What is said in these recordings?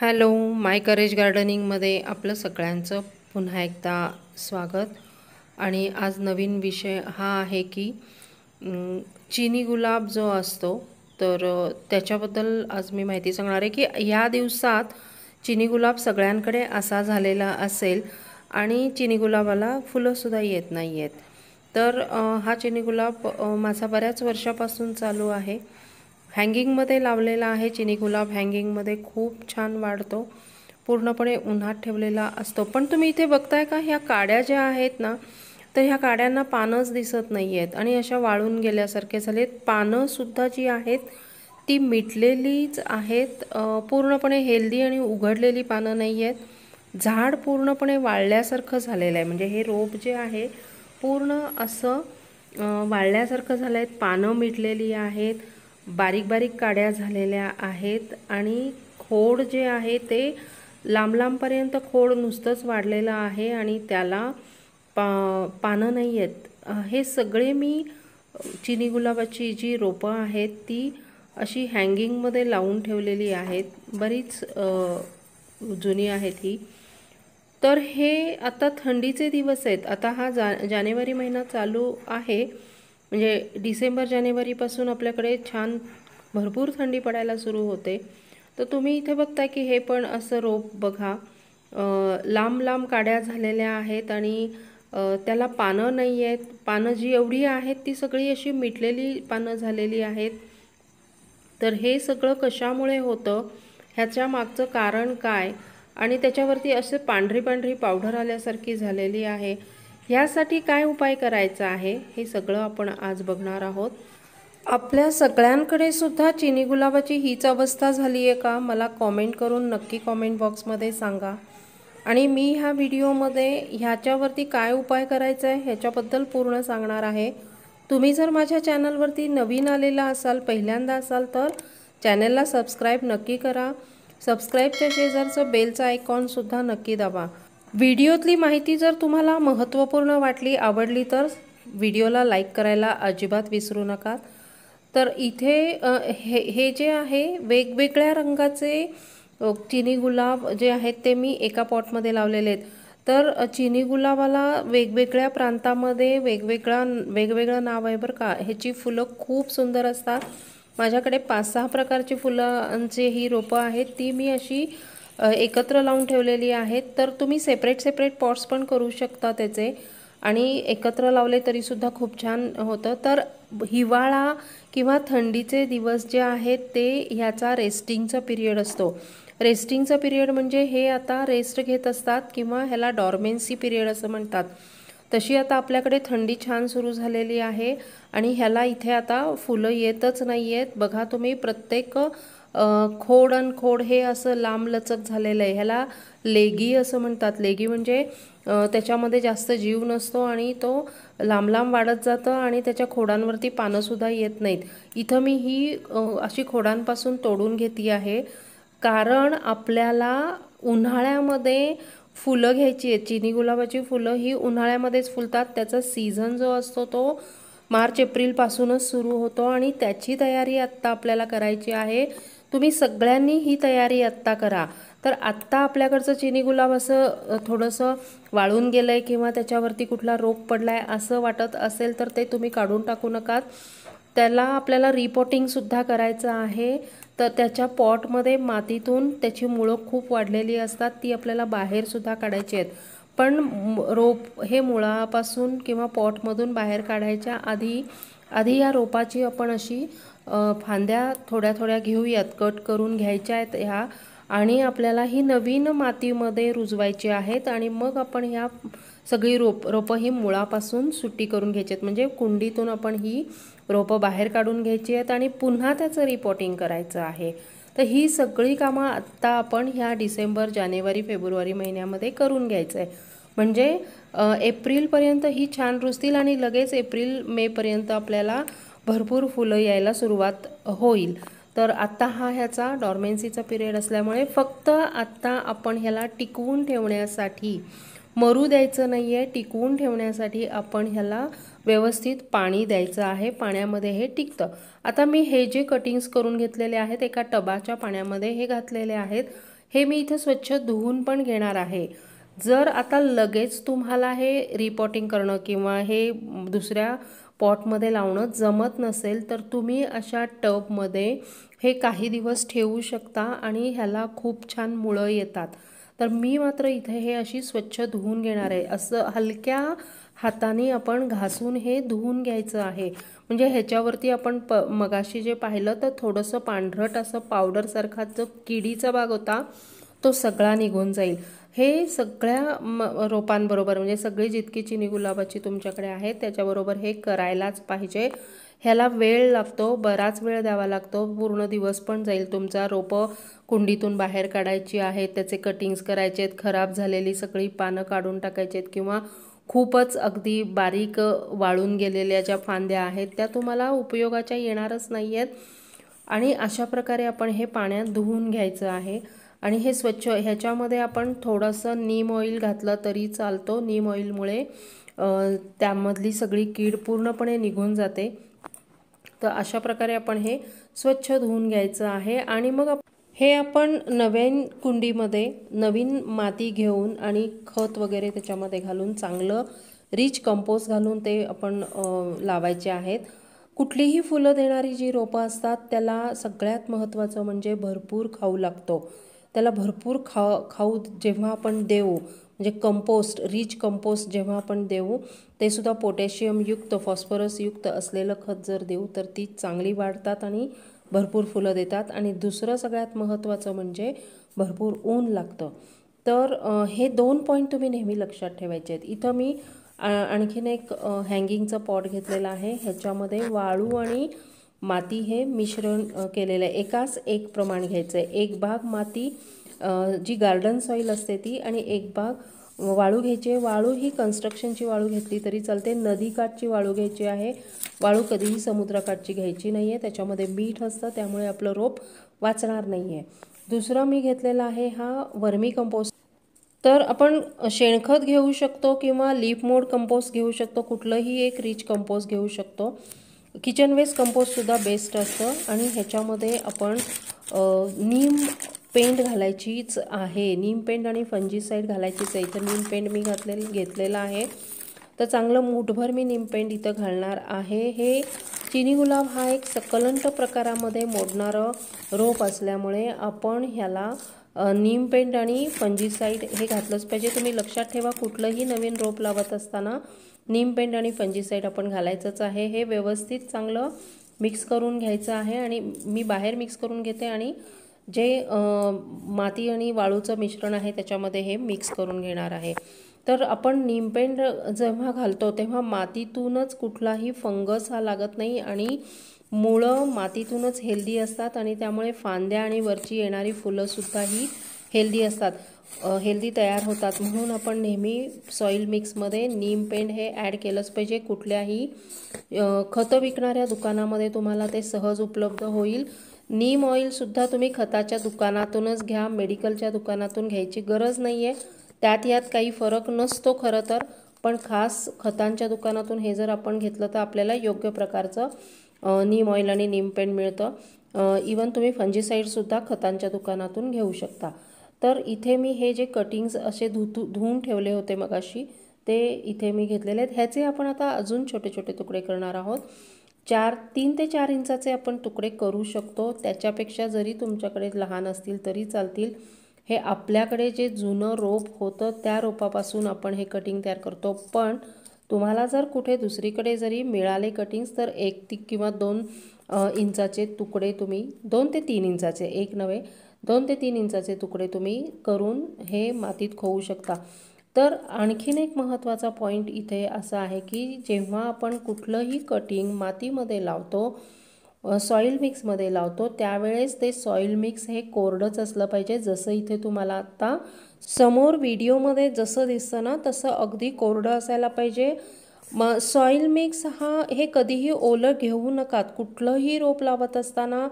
Hello माय courage गार्डनिंगमध्ये आपलं सगळ्यांचं पुन्हा एकदा स्वागत. आणि आज नवीन विषय हा आहे की चिनी गुलाब जो असतो तर त्याच्याबद्दल आज मी माहिती सांगणार आहे की ह्या दिवसात चिनी गुलाब सगळ्यांकडे असा झालेला असेल आणि चिनी गुलाबाला फुलंसुद्धा येत नाही आहेत तर हा चिनी गुलाब माझा बऱ्याच वर्षापासून चालू आहे. हँगिंगमध्ये लावलेला आहे. चिनी गुलाब हँगिंगमध्ये खूप छान वाढतो. पूर्णपणे उन्हात ठेवलेला असतो. पण तुम्ही इथे बघताय का ह्या काड्या ज्या आहेत ना तर ह्या काड्यांना पानंच दिसत नाही आहेत आणि अशा वाळून गेल्यासारखे झालेत. पानंसुद्धा जी आहेत ती मिटलेलीच आहेत. पूर्णपणे हेल्दी आणि उघडलेली पानं नाही आहेत झाड पूर्णपणे वाळल्यासारखं झालेलं आहे. म्हणजे हे रोप जे आहे पूर्ण असं वाळल्यासारखं झालं आहे पानं मिटलेली आहेत. बारीक बारीक काड्या झालेल्या आहेत आणि खोड जे आहे ते लांब लांबपर्यंत खोड नुसतंच वाढलेलं आहे आणि त्याला पा पानं नाही आहेत. हे सगळे मी चिनी गुलाबाची जी रोपं आहेत ती अशी हँगिंगमध्ये लावून ठेवलेली आहेत. बरीच जुनी आहेत ही. तर हे आता थंडीचे दिवस आहेत. आता हा जा जानेवारी महिना चालू आहे. म्हणजे डिसेंबर जानेवारीपासून आपल्याकडे छान भरपूर थंडी पडायला सुरू होते. तर तुम्ही इथे बघता की हे पण असं रोप बघा. लांब लांब काड्या झालेल्या आहेत आणि त्याला पानं नाही आहेत पानं जी एवढी आहेत ती सगळी अशी मिटलेली पानं झालेली आहेत. तर हे सगळं कशामुळे होतं? ह्याच्या मागचं कारण काय? आणि त्याच्यावरती असे पांढरी पांढरी पावडर आल्यासारखी झालेली आहे. ह्यासाठी काय उपाय करायचा आहे हे सगळं आपण आज बघणार आहोत. आपल्या सगळ्यांकडे सुद्धा चिनी गुलाबाची हीच अवस्था झाली आहे का? मला कॉमेंट करून नक्की कॉमेंट बॉक्समध्ये सांगा. आणि मी ह्या व्हिडिओमध्ये ह्याच्यावरती काय उपाय करायचा आहे ह्याच्याबद्दल पूर्ण सांगणार आहे. तुम्ही जर माझ्या चॅनलवरती नवीन आलेला असाल पहिल्यांदा असाल तर चॅनलला सबस्क्राईब नक्की करा. सबस्क्राईबच्या शेजारचं बेलचं आयकॉनसुद्धा नक्की दाबा. व्हिडिओतली माहिती जर तुम्हाला महत्त्वपूर्ण वाटली आवडली तर व्हिडिओला लाईक करायला अजिबात विसरू नका. तर इथे हे हे जे आहे वेगवेगळ्या रंगाचे चिनी गुलाब जे आहेत ते मी एका पॉटमध्ये लावलेले आहेत. तर चिनी गुलाबाला वेगवेगळ्या प्रांतामध्ये वेगवेगळा वेगवेगळं नाव आहे बरं का. ह्याची फुलं खूप सुंदर असतात. माझ्याकडे पाच सहा प्रकारची फुलांची ही रोपं आहेत. ती मी अशी एकत्र लावून ठेवलेली आहेत. तर तुम्ही सेपरेट सेपरेट पॉट्स पण करू शकता त्याचे. आणि एकत्र लावले तरीसुद्धा खूप छान होतं. तर हिवाळा किंवा थंडीचे दिवस जे आहेत ते ह्याचा रेस्टिंगचा पिरियड असतो. रेस्टिंगचा पिरियड म्हणजे हे आता रेस्ट घेत असतात किंवा ह्याला डॉर्मेन्सी पिरियड असं म्हणतात. तशी आता आपल्याकडे थंडी छान सुरू झालेली आहे आणि ह्याला इथे आता फुलं येतच नाही आहेत बघा तुम्ही प्रत्येक खोड अन खोड हे असं लांब लचक झालेलं आहे. ह्याला लेगी असं म्हणतात. लेगी म्हणजे त्याच्यामध्ये जास्त जीव नसतो आणि तो लांब लांब वाढत जातं आणि त्याच्या खोडांवरती पानंसुद्धा येत नाहीत. इथं मी ही अशी खोडांपासून तोडून घेतली आहे. कारण आपल्याला उन्हाळ्यामध्ये फुलं घ्यायची आहेत. चिनी गुलाबाची फुलं ही उन्हाळ्यामध्येच फुलतात. त्याचा सीझन जो असतो तो मार्च एप्रिलपासूनच सुरू होतो आणि त्याची तयारी आत्ता आपल्याला करायची आहे. तुम्ही सगळ्यांनी ही तयारी आत्ता करा. तर आत्ता आपल्याकडचं चिनी गुलाब असं थोडंसं वाळून गेलं आहे किंवा त्याच्यावरती कुठला रोग पडला आहे असं वाटत असेल तर ते तुम्ही काढून टाकू नका त्याला आपल्याला रिपोर्टिंगसुद्धा करायचं आहे. तर त्याच्या पॉटमध्ये मातीतून त्याची मुळं खूप वाढलेली असतात ती आपल्याला बाहेरसुद्धा काढायची आहेत. पण रोप हे मुळापासून किंवा पॉटमधून बाहेर काढायच्या आधी आधी या रोपाची आपण अशी फांद्या थोड्या थोड्या घेऊयात. कट करून घ्यायच्या आहेत ह्या. आणि आपल्याला ही नवीन मातीमध्ये रुजवायची आहेत. आणि मग आपण ह्या सगळी रोप रोपं ही मुळापासून सुट्टी करून घ्यायची आहेत. म्हणजे कुंडीतून आपण ही रोपं बाहेर काढून घ्यायची आहेत. आणि पुन्हा त्याचं रिपोर्टिंग करायचं आहे. तर ही सगळी कामं आत्ता आपण ह्या डिसेंबर जानेवारी फेब्रुवारी महिन्यामध्ये करून घ्यायचं आहे म्हणजे एप्रिलपर्यंत ही छान रुजतील आणि लगेच एप्रिल मेपर्यंत आपल्याला भरपूर फुलं यायला सुरुवात होईल. तर आत्ता हा ह्याचा डॉर्मेन्सीचा पिरियड असल्यामुळे फक्त आत्ता आपण ह्याला टिकवून ठेवण्यासाठी मरू द्यायचं नाही आहे टिकवून ठेवण्यासाठी आपण ह्याला व्यवस्थित पाणी द्यायचं आहे. पाण्यामध्ये हे टिकतं. आता मी हे जे कटिंग्स करून घेतलेले आहेत एका टबाच्या पाण्यामध्ये हे घातलेले आहेत हे मी इथं स्वच्छ धुवून पण घेणार आहे. जर आता लगेच तुम्हाला हे रिपॉटिंग करणं किंवा हे दुसऱ्या पॉटमध्ये लावणं जमत नसेल तर तुम्ही अशा टबमध्ये हे काही दिवस ठेवू शकता आणि ह्याला खूप छान मुळं येतात. तर मी मात्र इथे हे अशी स्वच्छ धुवून घेणार आहे. असं हलक्या हाताने आपण घासून हे धुवून घ्यायचं आहे. म्हणजे ह्याच्यावरती आपण प मगाशी जे पाहिलं तर थोडंसं पांढरट असं पावडरसारखा जो किडीचा भाग होता तो सगळा निघून जाईल. हे सगळ्या म रोपांबरोबर म्हणजे सगळी जितकी चिनी गुलाबाची तुमच्याकडे आहेत त्याच्याबरोबर हे करायलाच पाहिजे. ह्याला वेळ लागतो बराच वेळ द्यावा लागतो पूर्ण दिवस पण जाईल तुमचा. रोपं कुंडीतून बाहेर काढायची आहेत त्याचे कटिंग्स करायचे आहेत खराब झालेली सगळी पानं काढून टाकायची आहेत किंवा खूपच अगदी बारीक वाळून गेलेल्या ज्या फांद्या आहेत त्या तुम्हाला उपयोगाच्या येणारच नाही आहेत आणि अशा प्रकारे आपण हे पाण्यात धुवून घ्यायचं आहे. आणि हे स्वच्छ ह्याच्यामध्ये आपण थोडंसं नीम ऑइल घातलं तरी चालतो. नीम ऑइलमुळे त्यामधली सगळी कीड पूर्णपणे निघून जाते. तर अशा प्रकारे आपण हे स्वच्छ धुवून घ्यायचं आहे. आणि मग हे आपण नवीन कुंडीमध्ये नवीन माती घेऊन आणि खत वगैरे त्याच्यामध्ये घालून चांगलं रिच कंपोस्ट घालून ते आपण लावायचे आहेत. कुठलीही फुलं देणारी जी रोपं असतात त्याला सगळ्यात महत्त्वाचं म्हणजे भरपूर खाऊ लागतो. त्याला भरपूर खा खाऊ जेव्हा आपण देऊ म्हणजे कंपोस्ट रिच कंपोस्ट जेव्हा आपण देऊ ते सुद्धा पोटॅशियमयुक्त फॉस्फरसयुक्त असलेलं खत जर देऊ तर ती चांगली वाढतात आणि भरपूर फुलं देतात. आणि दुसरं सगळ्यात महत्त्वाचं म्हणजे भरपूर ऊन लागतं. तर हे दोन पॉईंट तुम्ही नेहमी लक्षात ठेवायचे आहेत. इथं मी आणखीन एक हँगिंगचं पॉट घेतलेलं आहे. ह्याच्यामध्ये वाळू आणि माती हे मिश्रण केलेलं आहे. एकाच एक प्रमाण घ्यायचं आहे एक भाग माती जी गार्डन सॉईल असते ती आणि एक भाग वाळू घ्यायची. आहे वाळू ही कन्स्ट्रक्शनची वाळू घेतली तरी चालते. नदीकाठची वाळू घ्यायची आहे. वाळू कधीही समुद्रकाठची घ्यायची नाही आहे त्याच्यामध्ये मीठ असतं त्यामुळे आपलं रोप वाचणार नाही आहे दुसरं मी घेतलेला आहे हा वर्मी कंपोस्ट तर आपण शेणखत घेऊ शकतो किंवा लीफ मोड कंपोस्ट घेऊ शकतो. कुठलंही एक रिच कंपोस्ट घेऊ शकतो. किचन वेस्ट कंपोस्टसुद्धा बेस्ट असतं आणि ह्याच्यामध्ये आपण नीम पेंट घालायचीच आहे. नीम पेंट आणि फंजीसाईड घालायचीच आहे. इथं नीम पेंट मी घातलेलं घेतलेलं आहे. तर चांगलं मूठभर मी नीम पेंट इथं घालणार आहे. हे चिनी गुलाब हा एक सकलंट प्रकारामध्ये मोडणारं रोप असल्यामुळे आपण ह्याला नीम पेंट आणि फंजीसाईड हे घातलंच पाहिजे. तुम्ही लक्षात ठेवा कुठलंही नवीन रोप लावत असताना नीम पेंट आणि फंजीसाईड आपण घालायचंच आहे. हे व्यवस्थित चांगलं मिक्स करून घ्यायचं आहे आणि मी बाहेर मिक्स करून घेते आणि जे माती आणि वाळूचं मिश्रण आहे त्याच्यामध्ये हे मिक्स करून घेणार आहे. तर आपण निमपेंड जेव्हा घालतो तेव्हा मातीतूनच कुठलाही फंगस हा लागत नाही आणि मुळं मातीतूनच हेल्दी असतात आणि त्यामुळे फांद्या आणि वरची येणारी फुलंसुद्धा ही हेल्दी असतात. हेल्दी तयार होतात. म्हणून आपण नेहमी सॉईल मिक्समध्ये नीम पेंड हे ॲड केलंच पाहिजे. कुठल्याही खतं विकणाऱ्या दुकानामध्ये तुम्हाला ते सहज उपलब्ध होईल. नीम ऑइलसुद्धा तुम्ही खताच्या दुकानातूनच घ्या. मेडिकलच्या दुकानातून घ्यायची गरज नाही आहे त्यात यात काही फरक नसतो खरं तर. पण खास खतांच्या दुकानातून हे जर आपण घेतलं तर आपल्याला योग्य प्रकारचं नीम ऑइल आणि नीम पेंड मिळतं. इवन तुम्ही फंजीसाईडसुद्धा खतांच्या दुकानातून घेऊ शकता. तर इथे मी हे जे कटिंग्स असे धुतू धुवून ठेवले होते मगाशी ते इथे मी घेतलेले आहेत. ह्याचे आपण आता अजून छोटे छोटे तुकडे करणार आहोत. चार तीन ते चार इंचाचे आपण तुकडे करू शकतो. त्याच्यापेक्षा जरी तुमच्याकडे लहान असतील तरी चालतील. हे आपल्याकडे जे जुनं रोप होतं त्या रोपापासून आपण हे कटिंग तयार करतो. पण तुम्हाला जर कुठे दुसरीकडे जरी मिळाले कटिंग्स तर एक ती किंवा दोन इंचाचे तुकडे तुम्ही दोन ते तीन इंचाचे एक नव्हे दोन ते तीन इंचाचे तुकडे तुम्ही करून हे मातीत खोवू शकता. तर आणखीन एक महत्त्वाचा पॉईंट इथे असा आहे की जेव्हा आपण कुठलंही कटिंग मातीमध्ये लावतो सॉईल मिक्समध्ये लावतो त्यावेळेस ते सॉईल मिक्स हे कोरडंच असलं पाहिजे. जसं इथे तुम्हाला आत्ता समोर व्हिडिओमध्ये जसं दिसतं ना तसं अगदी कोरडं असायला पाहिजे. म सॉईल मिक्स हा हे कधीही ओलं घेऊ नकात. कुठलंही रोप लावत असताना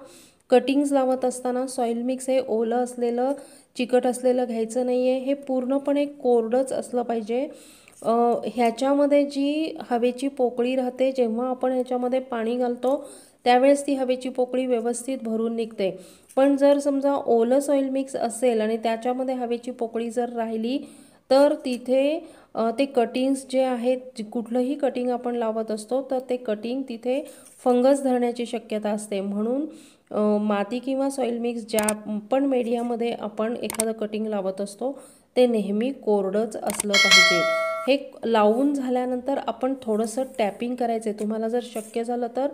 कटिंग्स लावत असताना सॉईल मिक्स हे ओलं असलेलं चिकट असलेलं घ्यायचं नाही आहे हे पूर्णपणे कोरडंच असलं पाहिजे. ह्याच्यामध्ये जी हवेची पोकळी राहते जेव्हा आपण ह्याच्यामध्ये पाणी घालतो त्यावेळेस ती हवेची पोकळी व्यवस्थित भरून निघते. पण जर समजा ओलं सॉईल मिक्स असेल आणि त्याच्यामध्ये हवेची पोकळी जर राहिली तर तिथे ते कटिंग्स जे आहेत कुठलंही कटिंग आपण लावत असतो तर ते कटिंग तिथे फंगस धरण्याची शक्यता असते. म्हणून माती किंवा सॉईल मिक्स ज्या पण मीडियामध्ये आपण एखादं कटिंग लावत असतो ते नेहमी कोरडंच असलं पाहिजे. हे लावून झाल्यानंतर आपण थोडंसं टॅपिंग करायचं आहे तुम्हाला जर शक्य झालं तर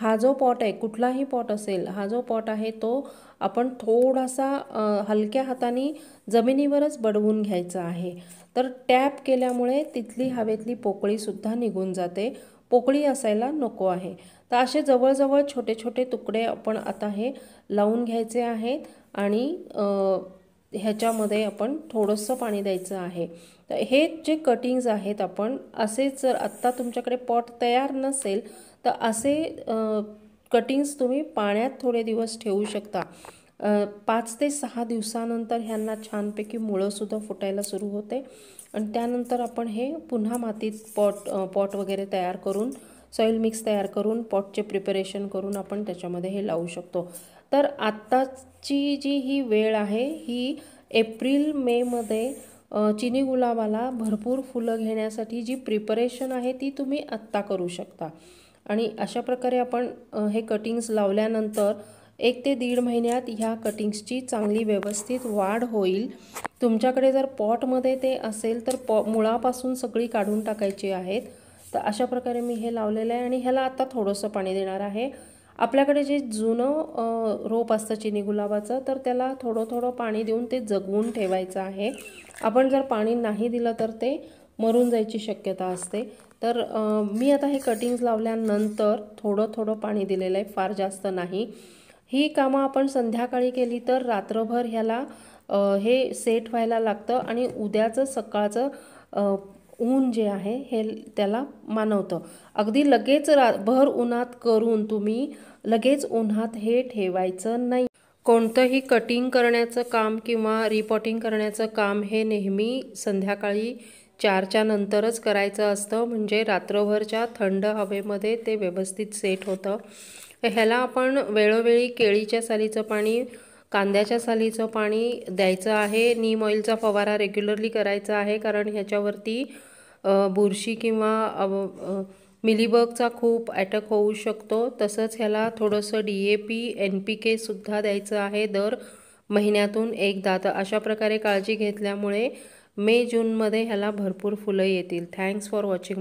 हा जो पॉट आहे कुठलाही पॉट असेल हा जो पॉट आहे तो आपण थोडासा हलक्या हाताने जमिनीवरच बडवून घ्यायचा आहे. तर टॅप केल्यामुळे तिथली हवेतली पोकळीसुद्धा निघून जाते. पोकळी असायला नको आहे. तर असे जवळजवळ छोटे छोटे तुकडे आपण आता हे लावून घ्यायचे आहेत आणि ह्याच्यामध्ये आपण थोडंसं पाणी द्यायचं आहे. तर हे जे कटिंग्ज आहेत आपण असेच जर आत्ता तुमच्याकडे पॉट तयार नसेल तर असे कटिंग्स तुम्ही पाण्यात थोडे दिवस ठेवू शकता. पाच ते सहा दिवसानंतर ह्यांना छानपैकी मुळंसुद्धा फुटायला सुरू होते. आणि त्यानंतर आपण हे पुन्हा मातीत पॉट पॉट वगैरे तयार करून सॉईल मिक्स तयार करून पॉटचे प्रिपरेशन करून आपण त्याच्यामध्ये हे लावू शकतो. तर आत्ताची जी ही वेळ आहे ही एप्रिल मेमध्ये चिनी गुलाबाला भरपूर फुलं घेण्यासाठी जी प्रिपरेशन आहे ती तुम्ही आत्ता करू शकता. आणि अशा प्रकारे आपण हे कटिंग्स लावल्यानंतर एक ते दीड महिन्यात ह्या कटिंग्सची चांगली व्यवस्थित वाढ होईल. तुमच्याकडे जर पॉटमध्ये ते असेल तर पॉ मुळापासून सगळी काढून टाकायची आहेत. तर अशा प्रकारे मी हे लावलेलं आहे आणि ह्याला आता थोडंसं पाणी देणार आहे. आपल्याकडे जे जुनं रोप असतं चिनी गुलाबाचं तर त्याला थोडं थोडं पाणी देऊन ते जगवून ठेवायचं आहे. आपण जर पाणी नाही दिलं तर ते मरून जायची शक्यता असते. तर मी आता हे कटिंग्ज लावल्यानंतर थोडं थोडं पाणी दिलेलं आहे फार जास्त नाही. ही कामं आपण संध्याकाळी केली तर रात्रभर ह्याला हे सेट व्हायला लागतं आणि उद्याचं सकाळचं ऊन जे आहे हे त्याला मानवतं. अगदी लगेच रा भर उन्हात करून तुम्ही लगेच उन्हात हे ठेवायचं नाही. कोणतंही कटिंग करण्याचं काम किंवा रिपॉटिंग करण्याचं काम हे नेहमी संध्याकाळी चारच्या नंतरच करायचं असतं. म्हणजे रात्रभरच्या थंड हवेमध्ये ते व्यवस्थित सेट होतं. ह्याला आपण वेळोवेळी केळीच्या सालीचं पाणी कांद्याच्या सालीचं पाणी द्यायचं आहे. नीम ऑइलचा फवारा रेग्युलरली करायचा आहे कारण ह्याच्यावरती बुरशी किंवा मिलीबगचा खूप अटॅक होऊ शकतो. तसंच ह्याला थोडंसं D A P N P केसुद्धा द्यायचं आहे दर महिन्यातून एकदा. तर अशा प्रकारे काळजी घेतल्यामुळे मे जूनमध्ये ह्याला भरपूर फुलं येतील. Thanks for watching my